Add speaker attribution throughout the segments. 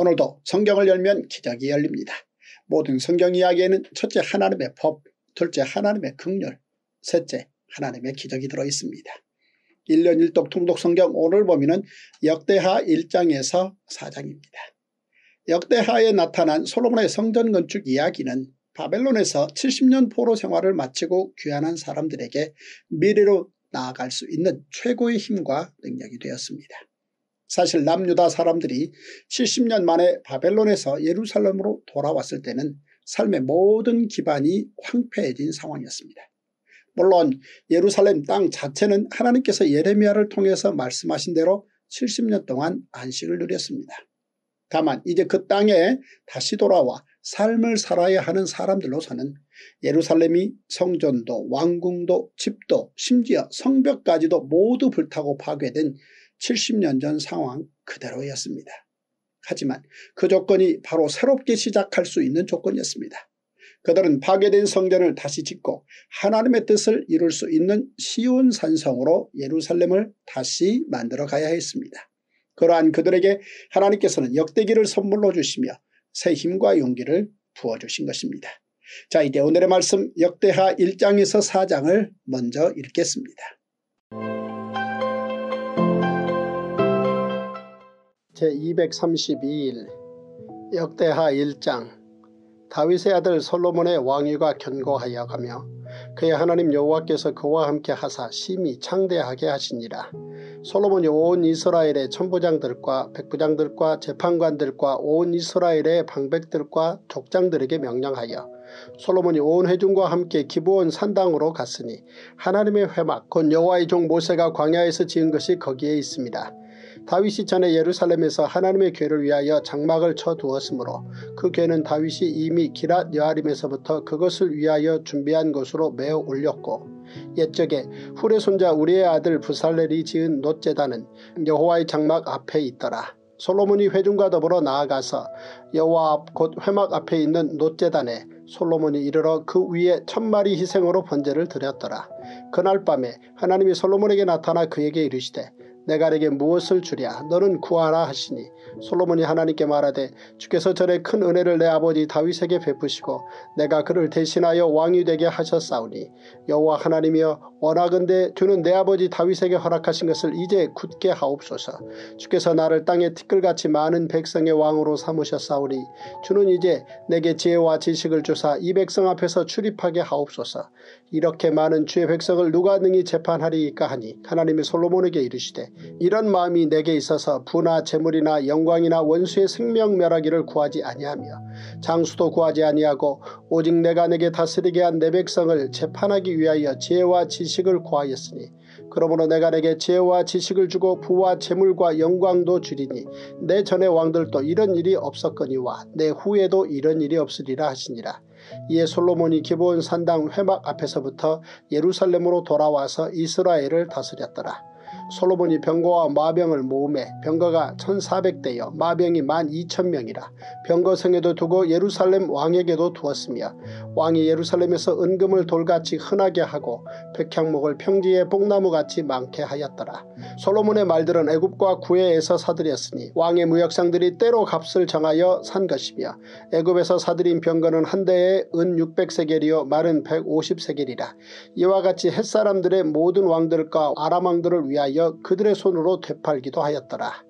Speaker 1: 오늘도 성경을 열면 기적이 열립니다. 모든 성경 이야기에는 첫째 하나님의 법, 둘째 하나님의 극렬, 셋째 하나님의 기적이 들어있습니다. 1년 1독 통독 성경 오늘 범위는 역대하 1장에서 4장입니다. 역대하에 나타난 솔로몬의 성전 건축 이야기는 바벨론에서 70년 포로 생활을 마치고 귀환한 사람들에게 미래로 나아갈 수 있는 최고의 힘과 능력이 되었습니다. 사실 남유다 사람들이 70년 만에 바벨론에서 예루살렘으로 돌아왔을 때는 삶의 모든 기반이 황폐해진 상황이었습니다. 물론 예루살렘 땅 자체는 하나님께서 예레미야를 통해서 말씀하신 대로 70년 동안 안식을 누렸습니다. 다만 이제 그 땅에 다시 돌아와 삶을 살아야 하는 사람들로서는 예루살렘이 성전도 왕궁도 집도 심지어 성벽까지도 모두 불타고 파괴된 70년 전 상황 그대로였습니다. 하지만 그 조건이 바로 새롭게 시작할 수 있는 조건이었습니다. 그들은 파괴된 성전을 다시 짓고 하나님의 뜻을 이룰 수 있는 시온 산성으로 예루살렘을 다시 만들어 가야 했습니다. 그러한 그들에게 하나님께서는 역대기를 선물로 주시며 새 힘과 용기를 부어주신 것입니다. 자 이제 오늘의 말씀 역대하 1장에서 4장을 먼저 읽겠습니다. 제 232일 역대하 1장 다윗의 아들 솔로몬의 왕위가 견고하여 가며 그의 하나님 여호와께서 그와 함께 하사 심히 창대하게 하시니라. 솔로몬이 온 이스라엘의 천부장들과 백부장들과 재판관들과 온 이스라엘의 방백들과 족장들에게 명령하여 솔로몬이 온 회중과 함께 기브온 산당으로 갔으니 하나님의 회막 곧 여호와의 종 모세가 광야에서 지은 것이 거기에 있습니다. 다윗이 전에 예루살렘에서 하나님의 괴를 위하여 장막을 쳐두었으므로 그 괴는 다윗이 이미 기랏 여아림에서부터 그것을 위하여 준비한 것으로 매우 올렸고 옛적에 후레 손자 우리의 아들 부살렐이 지은 놋제단은 여호와의 장막 앞에 있더라. 솔로몬이 회중과 더불어 나아가서 여호와 앞 곧 회막 앞에 있는 놋제단에 솔로몬이 이르러 그 위에 천마리 희생으로 번제를 드렸더라. 그날 밤에 하나님이 솔로몬에게 나타나 그에게 이르시되 내가 내게 무엇을 주랴? 너는 구하라 하시니. 솔로몬이 하나님께 말하되 주께서 전에 큰 은혜를 내 아버지 다윗에게 베푸시고 내가 그를 대신하여 왕이 되게 하셨사오니 여호와 하나님이여 원하건대 주는 내 아버지 다윗에게 허락하신 것을 이제 굳게 하옵소서. 주께서 나를 땅에 티끌같이 많은 백성의 왕으로 삼으셨사오니 주는 이제 내게 지혜와 지식을 주사 이 백성 앞에서 출입하게 하옵소서. 이렇게 많은 주의 백성을 누가 능히 재판하리이까 하니 하나님이 솔로몬에게 이르시되 이런 마음이 내게 있어서 부나 재물이나 영광이나 원수의 생명 멸하기를 구하지 아니하며 장수도 구하지 아니하고 오직 내가 내게 다스리게 한 내 백성을 재판하기 위하여 지혜와 지식을 구하였으니 그러므로 내가 내게 지혜와 지식을 주고 부와 재물과 영광도 주리니 내 전의 왕들도 이런 일이 없었거니와 내 후에도 이런 일이 없으리라 하시니라. 이에 솔로몬이 기본 산당 회막 앞에서부터 예루살렘으로 돌아와서 이스라엘을 다스렸더라. 솔로몬이 병거와 마병을 모음해 병거가 1400대여 마병이 12,000명이라 병거성에도 두고 예루살렘 왕에게도 두었으며 왕이 예루살렘에서 은금을 돌같이 흔하게 하고 백향목을 평지에 뽕나무같이 많게 하였더라. 솔로몬의 말들은 애굽과 구해에서 사들였으니 왕의 무역상들이 때로 값을 정하여 산 것이며 애굽에서 사들인 병거는 한 대에 은 600세겔이요 말은 150세겔이라 이와 같이 햇사람들의 모든 왕들과 아람왕들을 위하여 하여 그들의 손으로 되팔기도 하였더라.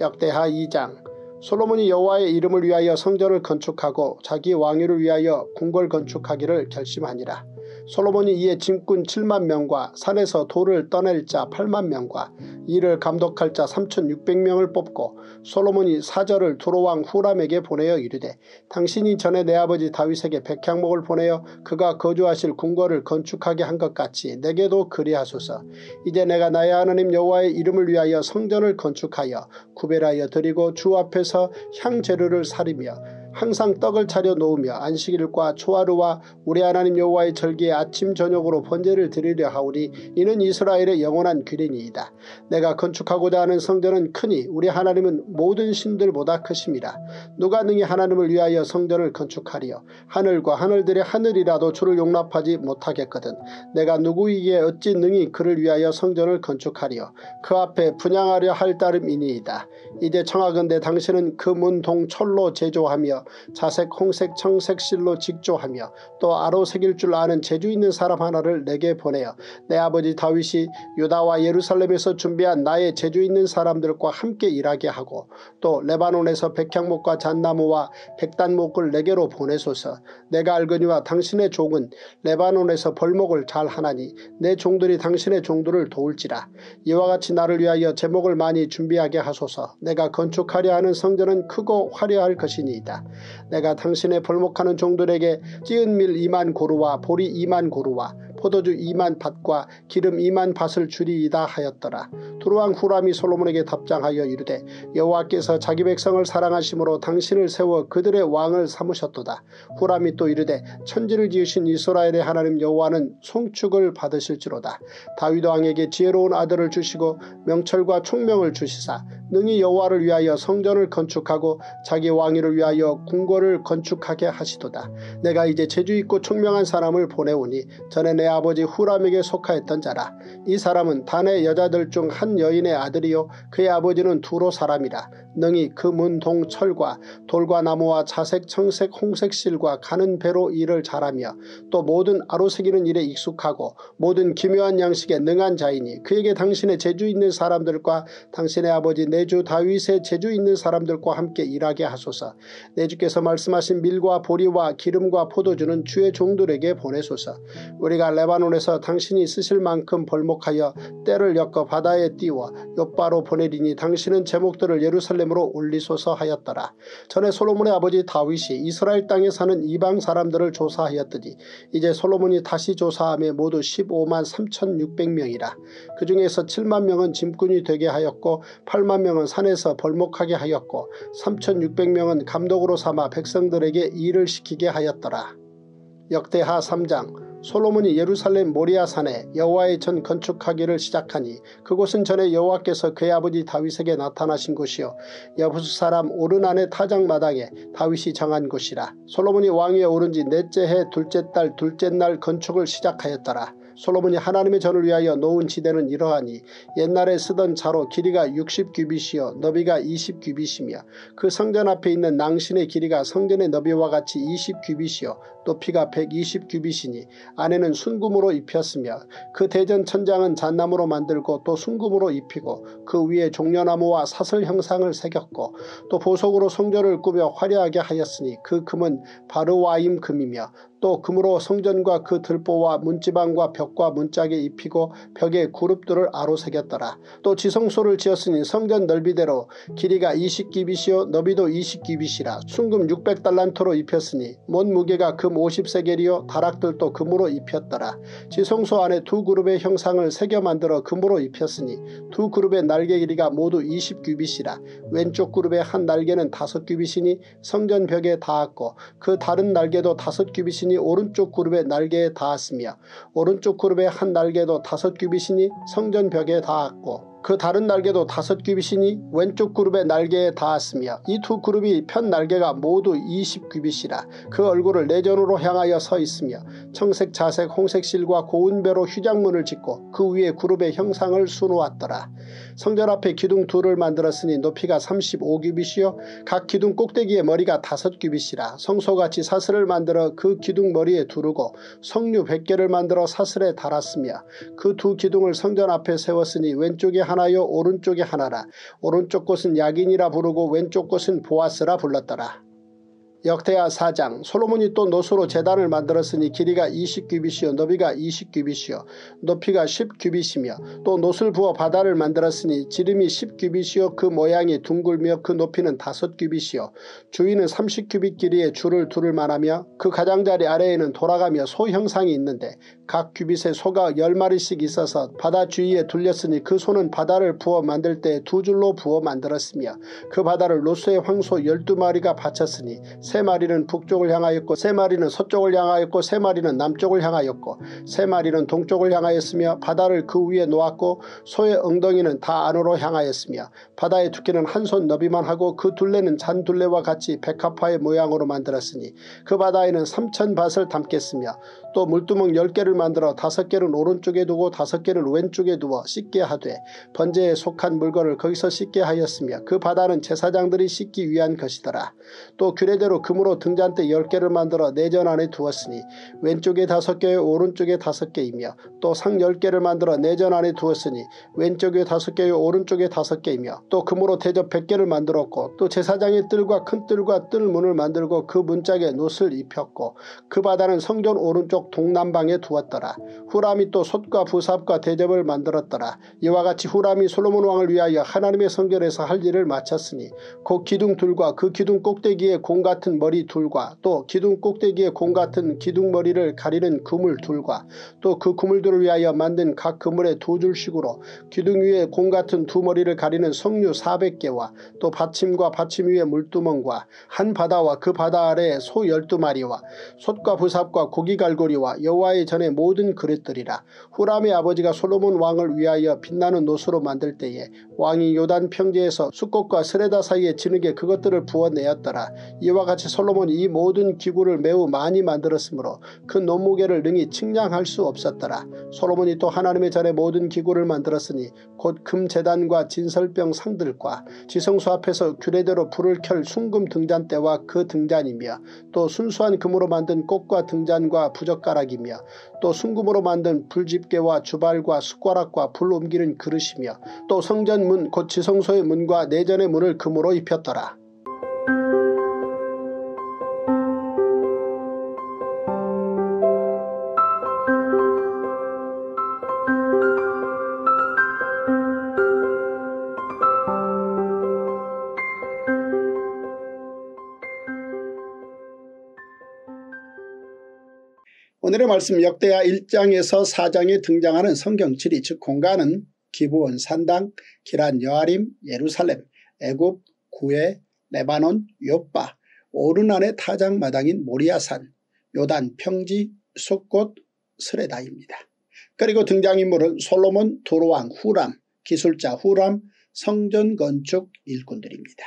Speaker 1: 역대하 2장 솔로몬이 여호와의 이름을 위하여 성전을 건축하고 자기 왕위를 위하여 궁궐 건축하기를 결심하니라. 솔로몬이 이에 짐꾼 7만 명과 산에서 돌을 떠낼 자 8만 명과 이를 감독할 자 3600명을 뽑고 솔로몬이 사절을 두로왕 후람에게 보내어 이르되 당신이 전에 내 아버지 다윗에게 백향목을 보내어 그가 거주하실 궁궐을 건축하게 한 것 같이 내게도 그리하소서. 이제 내가 나의 하나님 여호와의 이름을 위하여 성전을 건축하여 구별하여 드리고 주 앞에서 향재료를 사리며 항상 떡을 차려 놓으며 안식일과 초하루와 우리 하나님 여호와의 절기에 아침 저녁으로 번제를 드리려 하오니 이는 이스라엘의 영원한 규례니이다. 내가 건축하고자 하는 성전은 크니 우리 하나님은 모든 신들보다 크심이라. 누가 능히 하나님을 위하여 성전을 건축하리요. 하늘과 하늘들의 하늘이라도 주를 용납하지 못하겠거든. 내가 누구에게 어찌 능히 그를 위하여 성전을 건축하리요. 그 앞에 분양하려 할 따름이니이다. 이제 청하건대 당신은 그 문동 철로 제조하며 자색 홍색 청색 실로 직조하며 또 아로 새길 줄 아는 재주 있는 사람 하나를 내게 보내어 내 아버지 다윗이 유다와 예루살렘에서 준비한 나의 재주 있는 사람들과 함께 일하게 하고 또 레바논에서 백향목과 잣나무와 백단목을 내게로 보내소서. 내가 알거니와 당신의 종은 레바논에서 벌목을 잘 하나니 내 종들이 당신의 종들을 도울지라. 이와 같이 나를 위하여 제목을 많이 준비하게 하소서. 내가 건축하려 하는 성전은 크고 화려할 것이니이다. 내가 당신의 벌목하는 종들에게 찌은 밀 2만 고루와 보리 2만 고루와 포도주 2만 밭과 기름 2만 밭을 주리이다 하였더라. 두루왕 후람이 솔로몬에게 답장하여 이르되 여호와께서 자기 백성을 사랑하심으로 당신을 세워 그들의 왕을 삼으셨도다. 후람이 또 이르되 천지를 지으신 이스라엘의 하나님 여호와는 송축을 받으실지로다. 다윗 왕에게 지혜로운 아들을 주시고 명철과 총명을 주시사 능히 여호와를 위하여 성전을 건축하고 자기 왕위를 위하여 궁궐을 건축하게 하시도다. 내가 이제 재주있고 총명한 사람을 보내오니 전에 내 아버지 후람에게 속하였던 자라. 이 사람은 단의 여자들 중 한 여인의 아들이요 그의 아버지는 두로 사람이라. 능히 그 문 동 철과 돌과 나무와 자색 청색 홍색 실과 가는 배로 일을 잘하며 또 모든 아로새기는 일에 익숙하고 모든 기묘한 양식에 능한 자이니 그에게 당신의 재주 있는 사람들과 당신의 아버지 내주 다윗의 재주 있는 사람들과 함께 일하게 하소서. 내 주께서 말씀하신 밀과 보리와 기름과 포도주는 주의 종들에게 보내소서. 우리가 레바논에서 당신이 쓰실 만큼 벌목하여 때를 엮어 바다에 띄워 옆바로 보내리니 당신은 제목들을 예루살렘으로 올리소서 하였더라. 전에 솔로몬의 아버지 다윗이 이스라엘 땅에 사는 이방 사람들을 조사하였더니 이제 솔로몬이 다시 조사함에 모두 15만 3,600명이라. 그 중에서 7만 명은 짐꾼이 되게 하였고 8만 명은 산에서 벌목하게 하였고 3,600명은 감독으로 삼아 백성들에게 일을 시키게 하였더라. 역대하 3장 솔로몬이 예루살렘 모리아산에 여호와의 전 건축하기를 시작하니 그곳은 전에 여호와께서 그의 아버지 다윗에게 나타나신 곳이요 여부수 사람 오르난의 타작마당에 다윗이 정한 곳이라 솔로몬이 왕위에 오른 지 넷째 해 둘째 달 둘째 날 건축을 시작하였더라. 솔로몬이 하나님의 전을 위하여 놓은 지대는 이러하니 옛날에 쓰던 자로 길이가 60규빗이요 너비가 20규빗이며 그 성전 앞에 있는 낭신의 길이가 성전의 너비와 같이 20규빗이요 높이가 120규빗이니 안에는 순금으로 입혔으며 그 대전 천장은 잣나무로 만들고 또 순금으로 입히고 그 위에 종려나무와 사슬 형상을 새겼고 또 보석으로 성전을 꾸며 화려하게 하였으니 그 금은 바르와임 금이며 또 금으로 성전과 그 들보와 문지방과 벽과 문짝에 입히고 벽에 그룹들을 아로 새겼더라. 또 지성소를 지었으니 성전 넓이대로 길이가 20기빗이요 너비도 20기빗이라 순금 600달란트로 입혔으니 뭔 무게가 금 50세겔이요 다락들도 금으로 입혔더라. 지성소 안에 두 그룹의 형상을 새겨 만들어 금으로 입혔으니 두 그룹의 날개 길이가 모두 20규빗이라 왼쪽 그룹의 한 날개는 다섯 규빗이니 성전 벽에 닿았고 그 다른 날개도 다섯 규빗이니 오른쪽 그룹의 날개에 닿았으며 오른쪽 그룹의 한 날개도 다섯 규빗이니 성전 벽에 닿았고 그 다른 날개도 다섯 규빗이니 왼쪽 그룹의 날개에 닿았으며 이 두 그룹이 편 날개가 모두 20규빗이라 그 얼굴을 내전으로 향하여 서 있으며 청색 자색 홍색 실과 고운 배로 휴장문을 짓고 그 위에 그룹의 형상을 수놓았더라. 성전 앞에 기둥 둘을 만들었으니 높이가 35규빗이요. 각 기둥 꼭대기에 머리가 다섯 규빗이라 성소같이 사슬을 만들어 그 기둥 머리에 두르고 석류 100개를 만들어 사슬에 달았으며 그 두 기둥을 성전 앞에 세웠으니 왼쪽에 하나 요 오른쪽에 하나라 오른쪽 곳은 야긴이라 부르고 왼쪽 곳은 보아스라 불렀더라. 역대하 4장 솔로몬이 또 노수로 재단을 만들었으니 길이가 20규빗이요 너비가 20규빗이요 높이가 10규빗이며 또 노술 부어 바다를 만들었으니 지름이 10규빗이요 그 모양이 둥글며 그 높이는 5규빗이요. 주위는 30규빗 길이의 줄을 두를 만하며 그 가장자리 아래에는 돌아가며 소 형상이 있는데 각 규빗에 소가 10마리씩 있어서 바다 주위에 둘렸으니 그 소는 바다를 부어 만들 때 두 줄로 부어 만들었으며 그 바다를 노수의 황소 12마리가 바쳤으니 세 마리는 북쪽을 향하였고 세 마리는 서쪽을 향하였고 세 마리는 남쪽을 향하였고 세 마리는 동쪽을 향하였으며 바다를 그 위에 놓았고 소의 엉덩이는 다 안으로 향하였으며 바다의 두께는 한 손 너비만 하고 그 둘레는 잔둘레와 같이 백합화의 모양으로 만들었으니 그 바다에는 삼천 밭을 담겠으며 또 물두멍 열개를 만들어 다섯 개는 오른쪽에 두고 다섯 개를 왼쪽에 두어 씻게 하되 번제에 속한 물건을 거기서 씻게 하였으며 그 바다는 제사장들이 씻기 위한 것이더라. 또 규례대로 금으로 등잔대 열개를 만들어 내전 안에 두었으니 왼쪽에 다섯 개 오른쪽에 다섯 개이며 또 상 열개를 만들어 내전 안에 두었으니 왼쪽에 다섯 개 오른쪽에 다섯 개이며 또 금으로 대접 백개를 만들었고 또 제사장의 뜰과 큰 뜰과 뜰 문을 만들고 그 문짝에 놋을 입혔고 그 바다는 성전 오른쪽 동남방에 두었더라. 후람이 또 솥과 부삽과 대접을 만들었더라. 이와 같이 후람이 솔로몬 왕을 위하여 하나님의 성전에서 할 일을 마쳤으니 곧 기둥 둘과 그 기둥 꼭대기에 공 같은 머리 둘과 또 기둥 꼭대기에 공 같은 기둥머리를 가리는 그물 둘과 또 그 그물들을 위하여 만든 각 그물의 두 줄씩으로 기둥 위에 공 같은 두 머리를 가리는 석류 400개와 또 받침과 받침 위에 물두멍과 한 바다와 그 바다 아래에 소 12마리와 솥과 부삽과 고기 갈고리와 여호와의 전에 모든 그릇들이라 후람의 아버지가 솔로몬 왕을 위하여 빛나는 노수로 만들 때에 왕이 요단 평지에서 수꽃과 스레다 사이에 진흙에 그것들을 부어내었더라. 이와 같이 솔로몬이 이 모든 기구를 매우 많이 만들었으므로 그 논무게를 능히 측량할 수 없었더라. 솔로몬이 또 하나님의 전에 모든 기구를 만들었으니 곧 금재단과 진설병 상들과 지성소 앞에서 규례대로 불을 켤 순금 등잔대와 그 등잔이며 또 순수한 금으로 만든 꽃과 등잔과 부젓가락이며 또 순금으로 만든 불집게와 주발과 숟가락과 불 옮기는 그릇이며 또 성전문 곧 지성소의 문과 내전의 문을 금으로 입혔더라. 오늘의 말씀 역대하 1장에서 4장에 등장하는 성경지리 즉 공간은 기브온 산당, 기란 여아림, 예루살렘, 애굽, 구에, 레바논, 요빠, 오르난의 타작마당인 모리아산, 요단 평지, 숲꽃, 스레다입니다. 그리고 등장인물은 솔로몬, 도로왕, 후람, 기술자 후람, 성전 건축 일꾼들입니다.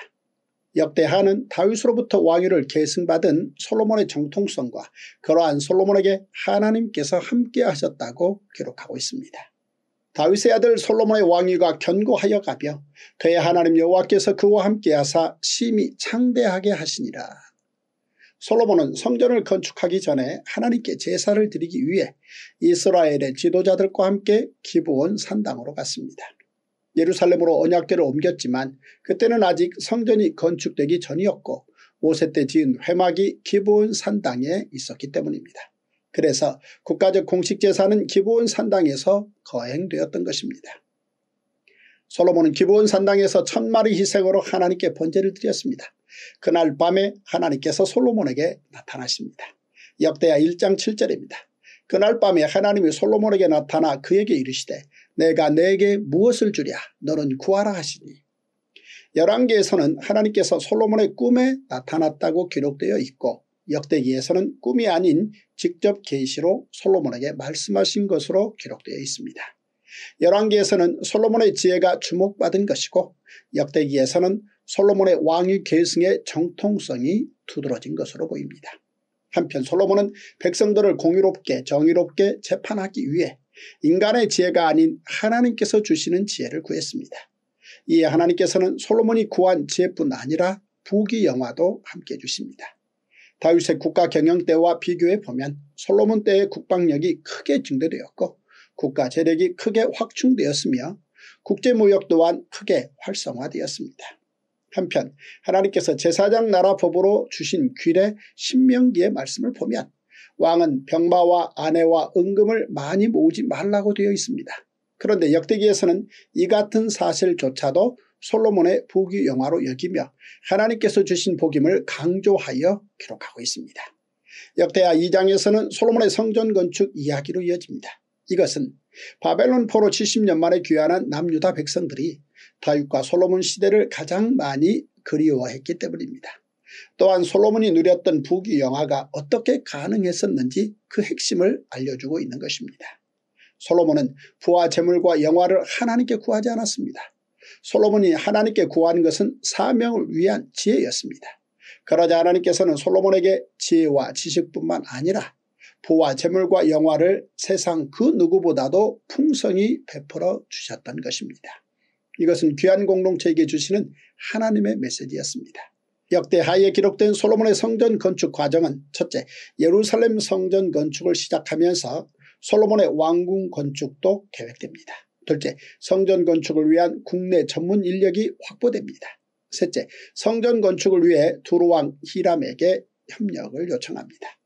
Speaker 1: 역대 하는 다윗으로부터 왕위를 계승받은 솔로몬의 정통성과 그러한 솔로몬에게 하나님께서 함께 하셨다고 기록하고 있습니다. 다윗의 아들 솔로몬의 왕위가 견고하여 가며 그의 하나님 여호와께서 그와 함께 하사 심히 창대하게 하시니라. 솔로몬은 성전을 건축하기 전에 하나님께 제사를 드리기 위해 이스라엘의 지도자들과 함께 기브온 산당으로 갔습니다. 예루살렘으로 언약궤를 옮겼지만 그때는 아직 성전이 건축되기 전이었고 5세 때 지은 회막이 기브온 산당에 있었기 때문입니다. 그래서 국가적 공식 제사는 기브온 산당에서 거행되었던 것입니다. 솔로몬은 기브온 산당에서 천마리 희생으로 하나님께 번제를 드렸습니다. 그날 밤에 하나님께서 솔로몬에게 나타나십니다. 역대하 1장 7절입니다. 그날 밤에 하나님이 솔로몬에게 나타나 그에게 이르시되 내가 내게 무엇을 주랴 너는 구하라 하시니 열왕기에서는 하나님께서 솔로몬의 꿈에 나타났다고 기록되어 있고 역대기에서는 꿈이 아닌 직접 계시로 솔로몬에게 말씀하신 것으로 기록되어 있습니다. 열왕기에서는 솔로몬의 지혜가 주목받은 것이고 역대기에서는 솔로몬의 왕위 계승의 정통성이 두드러진 것으로 보입니다. 한편 솔로몬은 백성들을 공의롭게 정의롭게 재판하기 위해 인간의 지혜가 아닌 하나님께서 주시는 지혜를 구했습니다. 이에 하나님께서는 솔로몬이 구한 지혜뿐 아니라 부귀 영화도 함께 주십니다. 다윗의 국가 경영 때와 비교해 보면 솔로몬 때의 국방력이 크게 증대되었고 국가 재력이 크게 확충되었으며 국제무역 또한 크게 활성화되었습니다. 한편 하나님께서 제사장 나라 법으로 주신 규례 신명기의 말씀을 보면 왕은 병마와 아내와 은금을 많이 모으지 말라고 되어 있습니다. 그런데 역대기에서는 이 같은 사실조차도 솔로몬의 부귀 영화로 여기며 하나님께서 주신 복임을 강조하여 기록하고 있습니다. 역대하 2장에서는 솔로몬의 성전 건축 이야기로 이어집니다. 이것은 바벨론 포로 70년 만에 귀환한 남유다 백성들이 다윗과 솔로몬 시대를 가장 많이 그리워했기 때문입니다. 또한 솔로몬이 누렸던 부귀 영화가 어떻게 가능했었는지 그 핵심을 알려주고 있는 것입니다. 솔로몬은 부와 재물과 영화를 하나님께 구하지 않았습니다. 솔로몬이 하나님께 구한 것은 사명을 위한 지혜였습니다. 그러자 하나님께서는 솔로몬에게 지혜와 지식뿐만 아니라 부와 재물과 영화를 세상 그 누구보다도 풍성히 베풀어 주셨던 것입니다. 이것은 귀한 공동체에게 주시는 하나님의 메시지였습니다. 역대하에 기록된 솔로몬의 성전 건축 과정은 첫째 예루살렘 성전 건축을 시작하면서 솔로몬의 왕궁 건축도 계획됩니다. 둘째 성전 건축을 위한 국내 전문 인력이 확보됩니다. 셋째 성전 건축을 위해 두루왕 히람에게 협력을 요청합니다.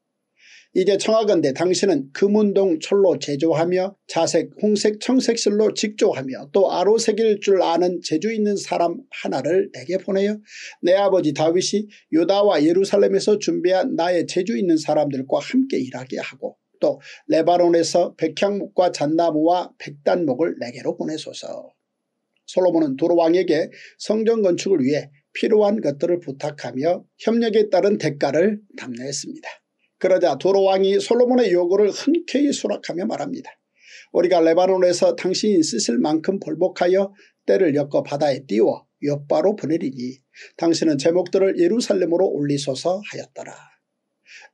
Speaker 1: 이제 청하건대 당신은 금운동 철로 제조하며 자색 홍색 청색실로 직조하며 또 아로색일 줄 아는 재주 있는 사람 하나를 내게 보내요. 내 아버지 다윗이 유다와 예루살렘에서 준비한 나의 재주 있는 사람들과 함께 일하게 하고 또 레바논에서 백향목과 잣나무와 백단목을 내게로 보내소서. 솔로몬은 도로왕에게 성전 건축을 위해 필요한 것들을 부탁하며 협력에 따른 대가를 담내했습니다. 그러자 도로왕이 솔로몬의 요구를 흔쾌히 수락하며 말합니다. 우리가 레바논에서 당신이 쓰실 만큼 벌복하여 때를 엮어 바다에 띄워 옆바로 보내리니 당신은 제목들을 예루살렘으로 올리소서 하였더라.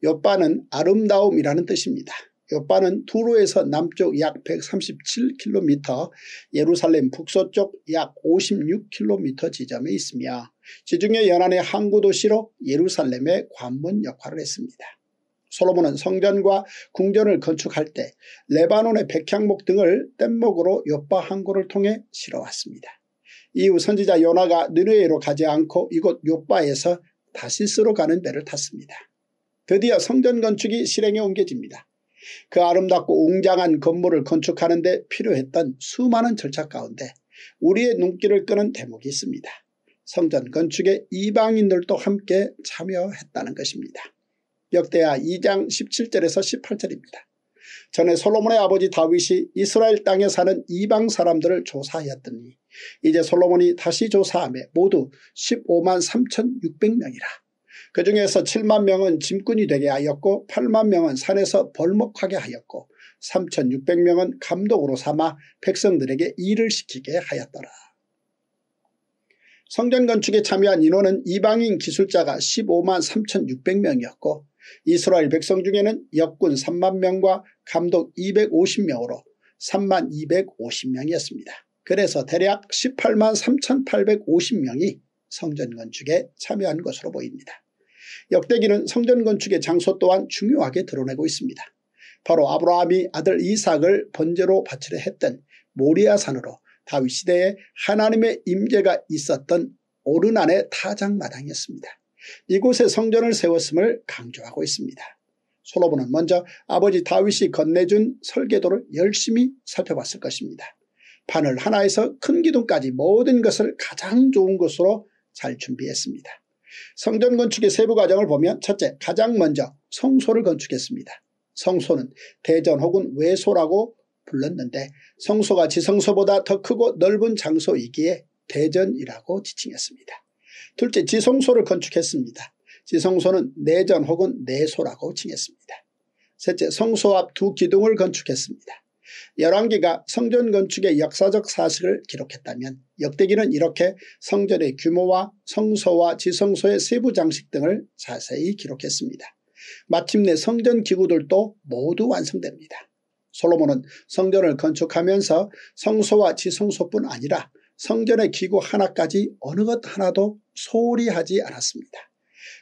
Speaker 1: 옆바는 아름다움이라는 뜻입니다. 옆바는 두로에서 남쪽 약 137km 예루살렘 북서쪽 약 56km 지점에 있으며 지중해 연안의 항구 도시로 예루살렘의 관문 역할을 했습니다. 솔로몬은 성전과 궁전을 건축할 때 레바논의 백향목 등을 뗏목으로 요빠 항구를 통해 실어왔습니다. 이후 선지자 요나가 느르에로 가지 않고 이곳 요빠에서 다시스로 가는 배를 탔습니다. 드디어 성전 건축이 실행에 옮겨집니다. 그 아름답고 웅장한 건물을 건축하는 데 필요했던 수많은 절차 가운데 우리의 눈길을 끄는 대목이 있습니다. 성전 건축에 이방인들도 함께 참여했다는 것입니다. 역대하 2장 17절에서 18절입니다. 전에 솔로몬의 아버지 다윗이 이스라엘 땅에 사는 이방 사람들을 조사하였더니 이제 솔로몬이 다시 조사함에 모두 15만 3,600명이라. 그 중에서 7만 명은 짐꾼이 되게 하였고 8만 명은 산에서 벌목하게 하였고 3,600명은 감독으로 삼아 백성들에게 일을 시키게 하였더라. 성전 건축에 참여한 인원은 이방인 기술자가 15만 3,600명이었고 이스라엘 백성 중에는 역군 3만 명과 감독 250명으로 3만 250명이었습니다. 그래서 대략 18만 3,850명이 성전 건축에 참여한 것으로 보입니다. 역대기는 성전 건축의 장소 또한 중요하게 드러내고 있습니다. 바로 아브라함이 아들 이삭을 번제로 바치려 했던 모리아산으로 다윗 시대에 하나님의 임재가 있었던 오르난의 타작마당이었습니다. 이곳에 성전을 세웠음을 강조하고 있습니다. 솔로몬은 먼저 아버지 다윗이 건네준 설계도를 열심히 살펴봤을 것입니다. 판을 하나에서 큰 기둥까지 모든 것을 가장 좋은 것으로 잘 준비했습니다. 성전 건축의 세부 과정을 보면 첫째 가장 먼저 성소를 건축했습니다. 성소는 대전 혹은 외소라고 불렀는데 성소가 지성소보다 더 크고 넓은 장소이기에 대전이라고 지칭했습니다. 둘째 지성소를 건축했습니다. 지성소는 내전 혹은 내소라고 칭했습니다. 셋째 성소 앞 두 기둥을 건축했습니다. 열왕기가 성전 건축의 역사적 사실을 기록했다면 역대기는 이렇게 성전의 규모와 성소와 지성소의 세부 장식 등을 자세히 기록했습니다. 마침내 성전 기구들도 모두 완성됩니다. 솔로몬은 성전을 건축하면서 성소와 지성소뿐 아니라 성전의 기구 하나까지 어느 것 하나도 소홀히 하지 않았습니다.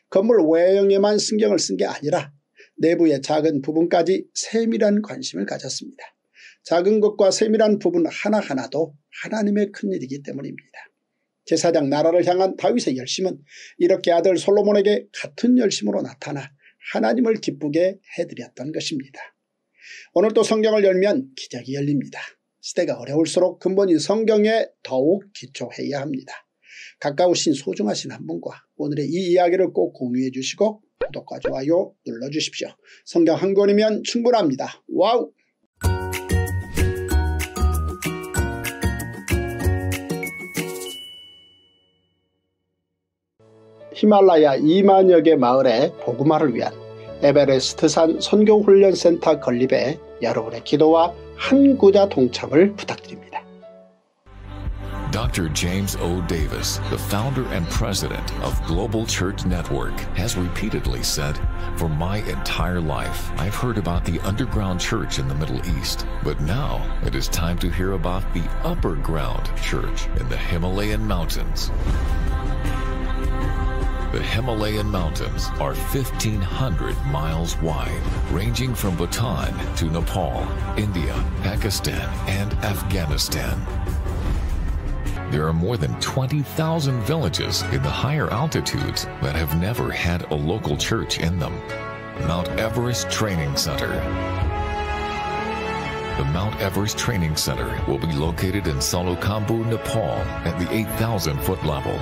Speaker 1: 건물 외형에만 신경을 쓴 게 아니라 내부의 작은 부분까지 세밀한 관심을 가졌습니다. 작은 것과 세밀한 부분 하나하나도 하나님의 큰일이기 때문입니다. 제사장 나라를 향한 다윗의 열심은 이렇게 아들 솔로몬에게 같은 열심으로 나타나 하나님을 기쁘게 해드렸던 것입니다. 오늘 또 성경을 열면 기적이 열립니다. 시대가 어려울수록 근본이 성경에 더욱 기초해야 합니다. 가까우신 소중하신 한 분과 오늘의 이 이야기를 꼭 공유해 주시고 구독과 좋아요 눌러주십시오. 성경 한 권이면 충분합니다. 와우! 히말라야 2만여 개 마을의 복음화를 위한 에베레스트산 선교훈련센터 건립에 여러분의 기도와 한구자 동참을 부탁드립니다.
Speaker 2: Dr. James O. Davis, the founder and president of Global Church Network, has repeatedly said, For my entire life, I've heard about the underground church in the Middle East, but now it is time to hear about the upper ground church in the Himalayan mountains. The Himalayan mountains are 1,500 miles wide, ranging from Bhutan to Nepal, India, Pakistan, and Afghanistan. There are more than 20,000 villages in the higher altitudes that have never had a local church in them. Mount Everest Training Center. The Mount Everest Training Center will be located in Salokambu, Nepal at the 8,000 foot level.